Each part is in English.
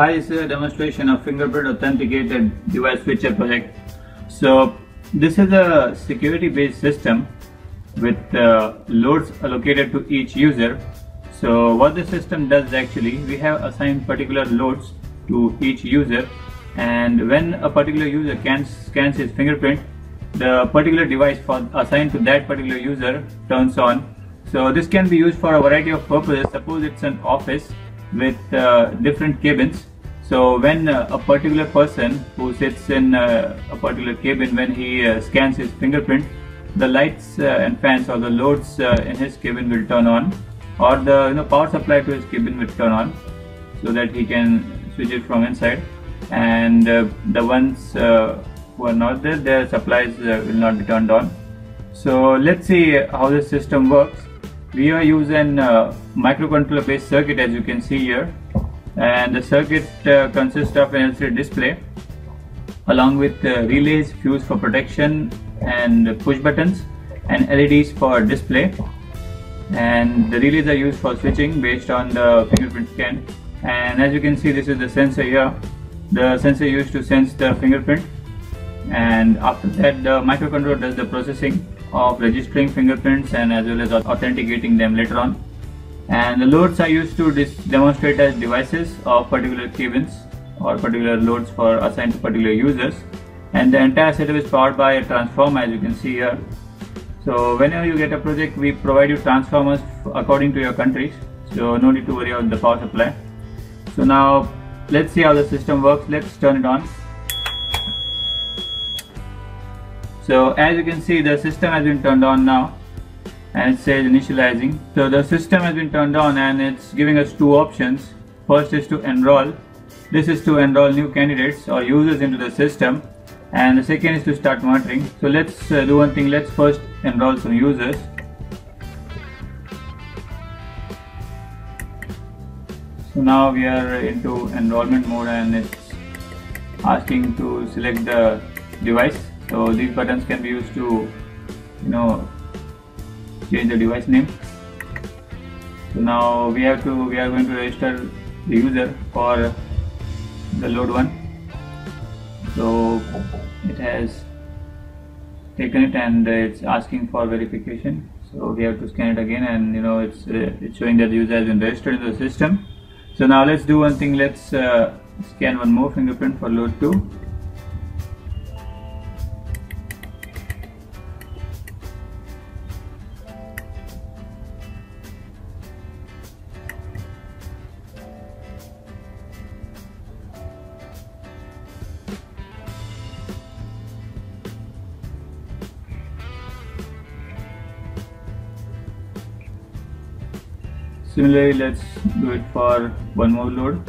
Hi, this is a demonstration of fingerprint authenticated device switcher project. So this is a security based system with uh, loads allocated to each user. So what the system does actually, we have assigned particular loads to each user and when a particular user can scans his fingerprint, the particular device for assigned to that particular user turns on. So this can be used for a variety of purposes. Suppose it's an office with uh, different cabins. So when uh, a particular person who sits in uh, a particular cabin, when he uh, scans his fingerprint, the lights uh, and fans or the loads uh, in his cabin will turn on or the you know, power supply to his cabin will turn on so that he can switch it from inside. And the ones who are not there, their supplies will not be turned on. So let's see how this system works. We are using uh, microcontroller based circuit as you can see here and the circuit uh, consists of an LCD display along with uh, relays fuse for protection and push buttons and LEDs for display. And the relays are used for switching based on the fingerprint scan. And as you can see this is the sensor here. The sensor used to sense the fingerprint. And after that the microcontroller does the processing of registering fingerprints and as well as authenticating them later on. And the loads are used to demonstrate as devices of particular cabins or particular loads for assigned to particular users. And the entire setup is powered by a transformer as you can see here. So whenever you get a project, we provide you transformers according to your countries. So no need to worry about the power supply. So now let's see how the system works. Let's turn it on. So as you can see the system has been turned on now and it says initializing. So the system has been turned on and it's giving us two options. First is to enroll. This is to enroll new candidates or users into the system and the second is to start monitoring. So let's uh, do one thing. Let's first enroll some users. So now we are into enrollment mode and it's asking to select the device so these buttons can be used to you know change the device name. So now we have to we are going to register the user for the load one. So it has taken it and it's asking for verification. So we have to scan it again and you know it's uh, it's showing that the user has been registered in the system. So now let's do one thing. Let's uh, scan one more fingerprint for load 2 Similarly, let's do it for one more load.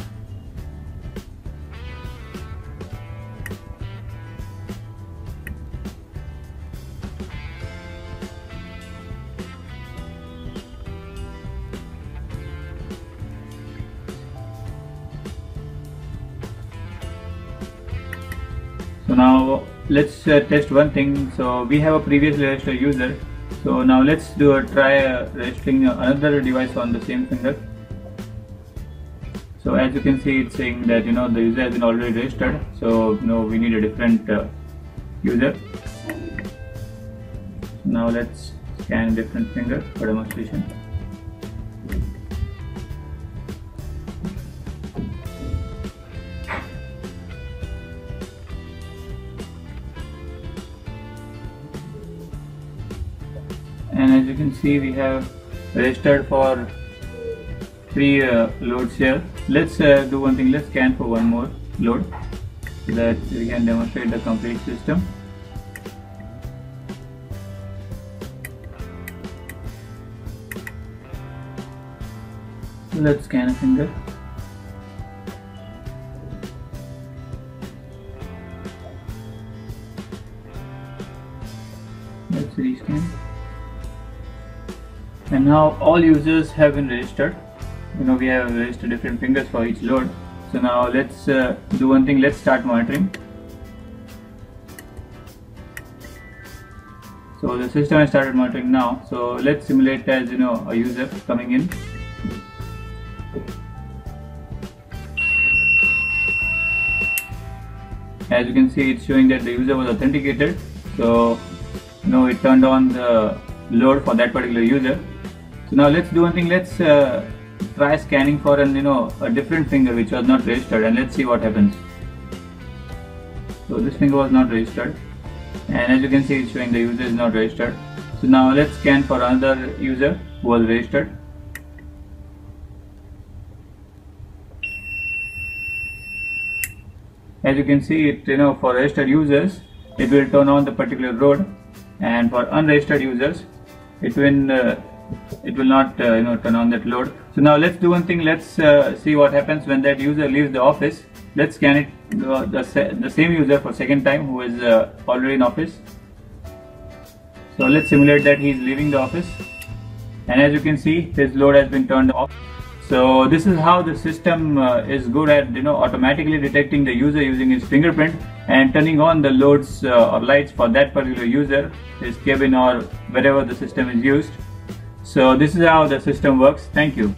So now let's uh, test one thing. So we have a previously registered user so now let's do a try uh, registering another device on the same finger so as you can see it's saying that you know the user has been already registered. So you we need a different uh, user. Now let's scan different finger for demonstration and as you can see we have registered for three uh, loads here. Let's uh, do one thing. Let's scan for one more load so that we can demonstrate the complete system. Let's scan a finger and now all users have been registered. You know we have registered different fingers for each load. So now let's uh, do one thing. Let's start monitoring. So the system has started monitoring now. So let's simulate as you know a user coming in. As you can see it's showing that the user was authenticated. So you know it turned on the load for that particular user so now let's do one thing. Let's uh, try scanning for an you know a different finger which was not registered and let's see what happens. So this finger was not registered and as you can see it's showing the user is not registered. So now let's scan for another user who was registered. As you can see it you know for registered users it will turn on the particular load, and for unregistered users it will uh, it will not uh, you know turn on that load. So now let's do one thing. Let's uh, see what happens when that user leaves the office. Let's scan it the, the, the same user for second time who is uh, already in office. So let's simulate that he is leaving the office. And as you can see his load has been turned off. So this is how the system uh, is good at you know automatically detecting the user using his fingerprint and turning on the loads uh, or lights for that particular user, his cabin or wherever the system is used. So this is how the system works. Thank you.